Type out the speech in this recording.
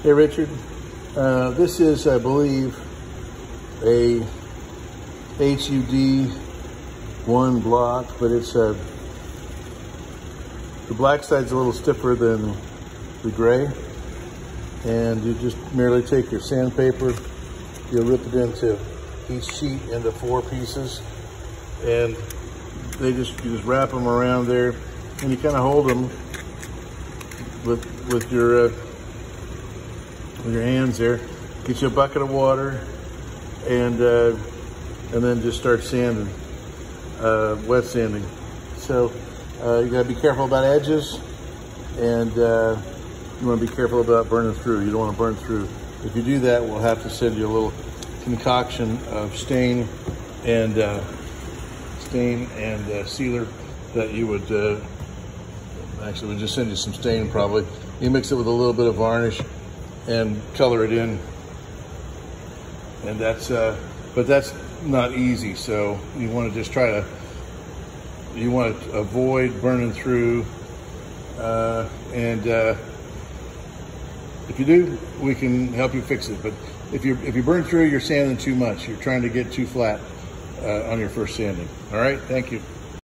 Hey, Richard. Uh, this is, I believe, a HUD one block, but it's a, the black side's a little stiffer than the gray. And you just merely take your sandpaper, you rip it into each sheet into four pieces, and they just, you just wrap them around there, and you kind of hold them with, with your, uh, with your hands there. Get you a bucket of water and uh, and then just start sanding, uh, wet sanding. So uh, you gotta be careful about edges and uh, you wanna be careful about burning through. You don't wanna burn through. If you do that, we'll have to send you a little concoction of stain and uh, stain and uh, sealer that you would actually we'll just send you some stain probably. You mix it with a little bit of varnish and color it in. And that's, uh, but that's not easy. So you want to just try to, you want to avoid burning through. Uh, and uh, if you do, we can help you fix it. But if you if you burn through, you're sanding too much. You're trying to get too flat uh, on your first sanding. All right, thank you.